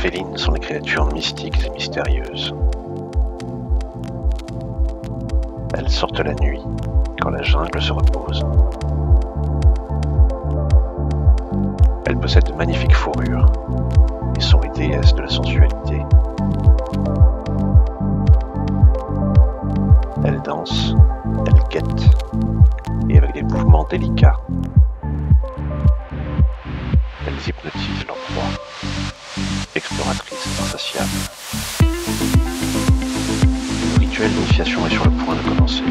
félines sont des créatures mystiques et mystérieuses. Elles sortent la nuit, quand la jungle se repose. Elles possèdent de magnifiques fourrures et sont les déesses de la sensualité. Elles dansent, elles guettent, et avec des mouvements délicats, elles hypnotisent leur proie, exploratrices insatiables. Le rituel d'initiation est sur le point de commencer.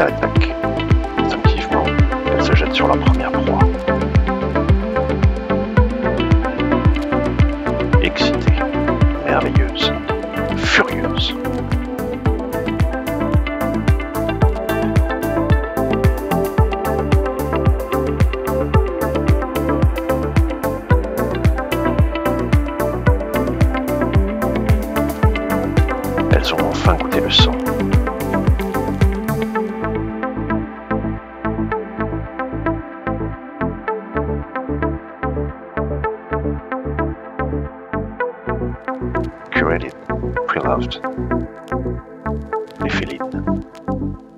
Attaquent. Instinctivement, elles se jettent sur leur première proie. Excitées, merveilleuses, furieuses. Elles ont enfin goûté le sang. already pre-loved. I feel it.